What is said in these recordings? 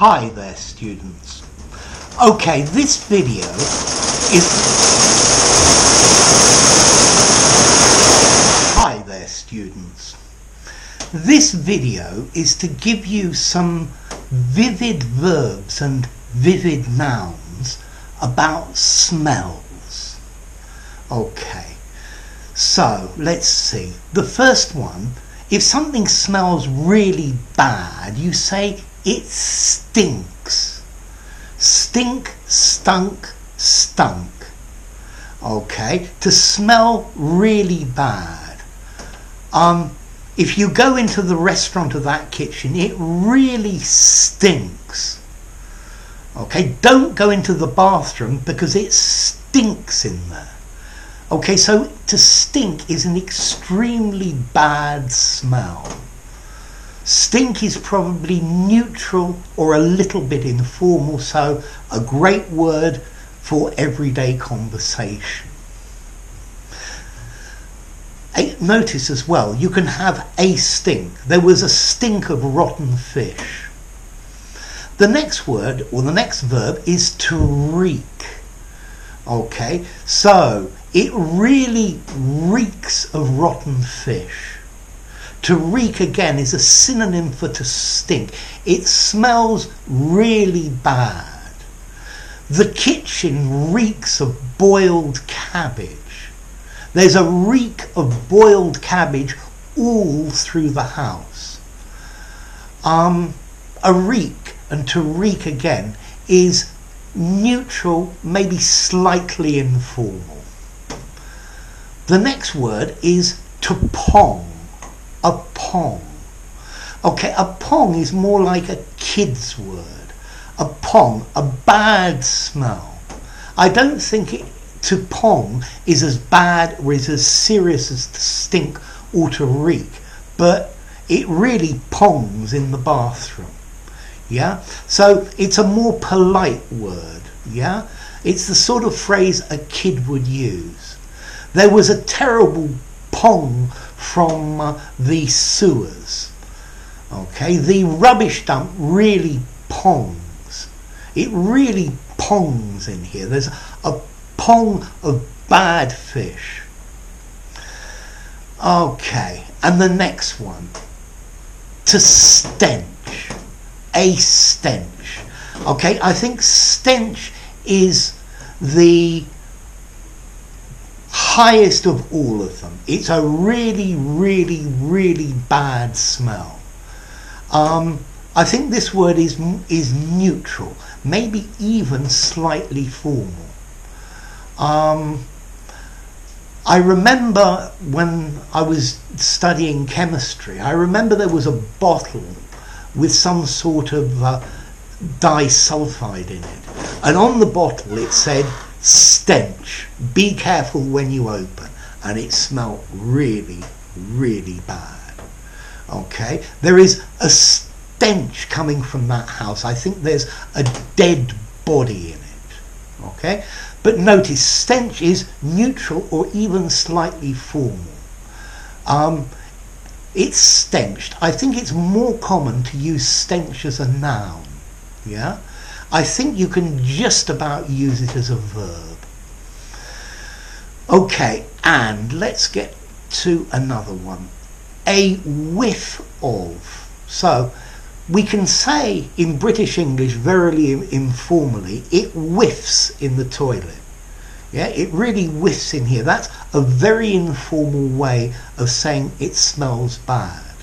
Hi there students. Okay, this video is... Hi there students. This video is to give you some vivid verbs and vivid nouns about smells. Okay, so let's see. The first one, if something smells really bad, you say it stinks. Stink, stunk, stunk. Okay, to smell really bad. Um, if you go into the restaurant of that kitchen, it really stinks. Okay, don't go into the bathroom because it stinks in there. Okay, so to stink is an extremely bad smell. Stink is probably neutral or a little bit informal, so a great word for everyday conversation. Notice as well, you can have a stink. There was a stink of rotten fish. The next word or the next verb is to reek. Okay, so it really reeks of rotten fish. To reek again is a synonym for to stink. It smells really bad. The kitchen reeks of boiled cabbage. There's a reek of boiled cabbage all through the house. Um, a reek and to reek again is neutral, maybe slightly informal. The next word is to pong a pong. Okay, a pong is more like a kid's word. A pong, a bad smell. I don't think it, to pong is as bad or is as serious as to stink or to reek, but it really pongs in the bathroom. Yeah? So it's a more polite word. Yeah? It's the sort of phrase a kid would use. There was a terrible pong from uh, the sewers. Okay, the rubbish dump really pongs. It really pongs in here. There's a pong of bad fish. Okay, and the next one. To stench. A stench. Okay, I think stench is the highest of all of them. It's a really, really, really bad smell. Um, I think this word is is neutral, maybe even slightly formal. Um, I remember when I was studying chemistry, I remember there was a bottle with some sort of uh, disulfide in it. And on the bottle it said stench. Be careful when you open. And it smelled really, really bad. Okay, there is a stench coming from that house. I think there's a dead body in it. Okay, but notice stench is neutral or even slightly formal. Um, it's stenched. I think it's more common to use stench as a noun. Yeah? I think you can just about use it as a verb. Okay, and let's get to another one. A whiff of. So we can say in British English, very informally, it whiffs in the toilet. Yeah, it really whiffs in here. That's a very informal way of saying it smells bad.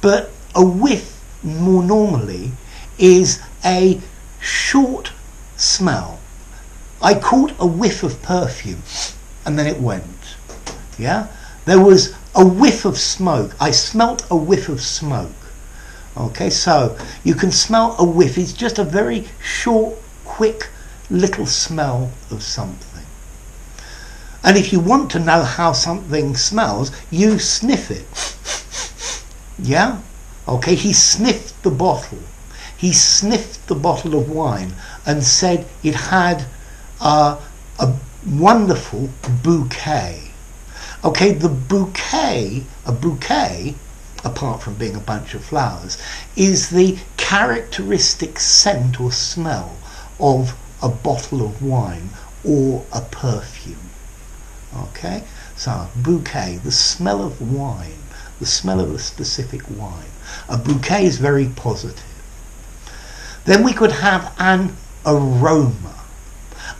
But a whiff, more normally, is a short smell. I caught a whiff of perfume and then it went. Yeah? There was a whiff of smoke. I smelt a whiff of smoke. Okay, so you can smell a whiff. It's just a very short, quick little smell of something. And if you want to know how something smells, you sniff it. Yeah? Okay, he sniffed the bottle he sniffed the bottle of wine and said it had uh, a wonderful bouquet. Okay, the bouquet, a bouquet, apart from being a bunch of flowers, is the characteristic scent or smell of a bottle of wine or a perfume. Okay? So, bouquet, the smell of wine, the smell of a specific wine. A bouquet is very positive. Then we could have an aroma.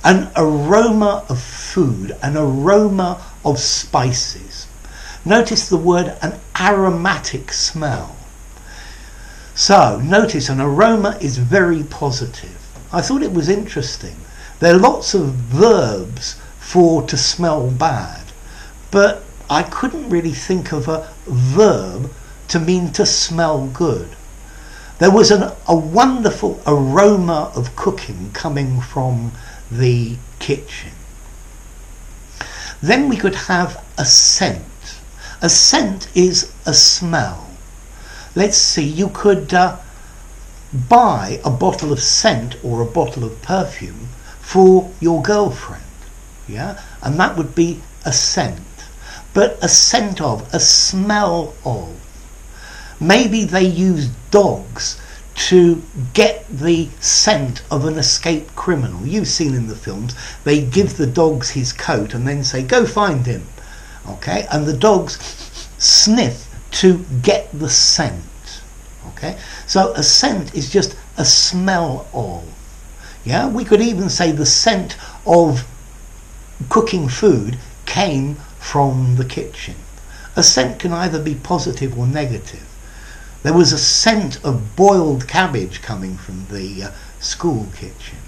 An aroma of food, an aroma of spices. Notice the word an aromatic smell. So, notice an aroma is very positive. I thought it was interesting. There are lots of verbs for to smell bad, but I couldn't really think of a verb to mean to smell good. There was an, a wonderful aroma of cooking coming from the kitchen. Then we could have a scent. A scent is a smell. Let's see, you could uh, buy a bottle of scent or a bottle of perfume for your girlfriend. Yeah? And that would be a scent. But a scent of, a smell of. Maybe they use dogs to get the scent of an escaped criminal. You've seen in the films, they give the dogs his coat and then say, go find him. Okay? And the dogs sniff to get the scent. Okay? So a scent is just a smell of. Yeah? We could even say the scent of cooking food came from the kitchen. A scent can either be positive or negative. There was a scent of boiled cabbage coming from the uh, school kitchen.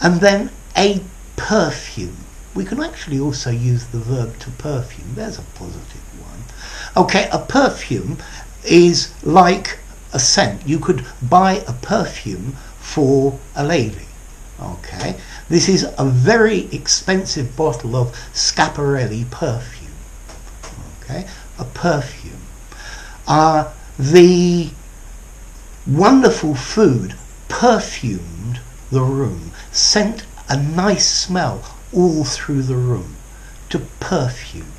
And then a perfume. We can actually also use the verb to perfume. There's a positive one. Okay, a perfume is like a scent. You could buy a perfume for a lady. Okay, this is a very expensive bottle of Schiaparelli perfume. Okay, a perfume uh, the wonderful food perfumed the room, sent a nice smell all through the room to perfume.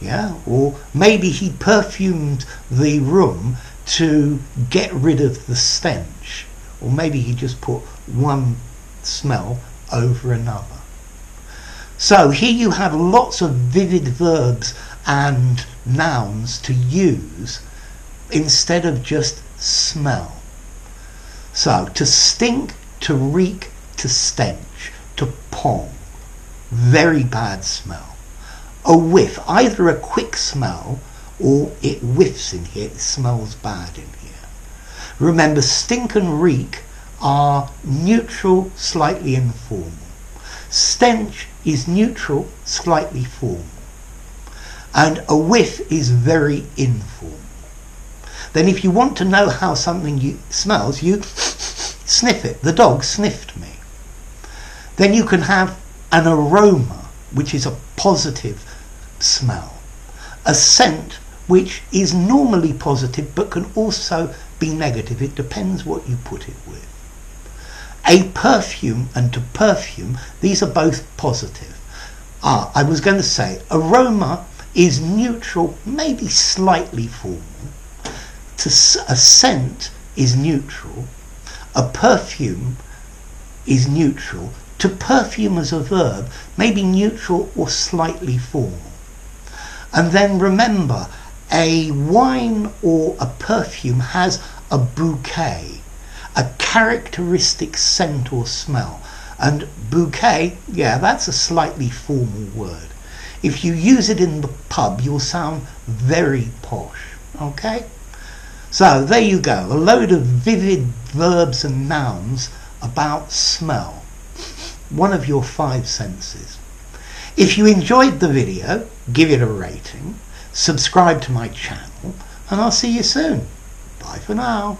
Yeah, or maybe he perfumed the room to get rid of the stench, or maybe he just put one smell over another. So here you have lots of vivid verbs and nouns to use instead of just smell. So to stink, to reek, to stench, to pong. Very bad smell. A whiff, either a quick smell or it whiffs in here, it smells bad in here. Remember, stink and reek are neutral, slightly informal. Stench is neutral, slightly formal and a whiff is very informal. Then if you want to know how something you, smells, you sniff it. The dog sniffed me. Then you can have an aroma, which is a positive smell. A scent, which is normally positive but can also be negative. It depends what you put it with. A perfume and to perfume, these are both positive. Ah, I was going to say, aroma is neutral, maybe slightly formal. To a scent is neutral. A perfume is neutral. To perfume as a verb, maybe neutral or slightly formal. And then remember, a wine or a perfume has a bouquet, a characteristic scent or smell. And bouquet, yeah, that's a slightly formal word. If you use it in the pub, you'll sound very posh. Okay? So there you go, a load of vivid verbs and nouns about smell. One of your five senses. If you enjoyed the video, give it a rating, subscribe to my channel, and I'll see you soon. Bye for now.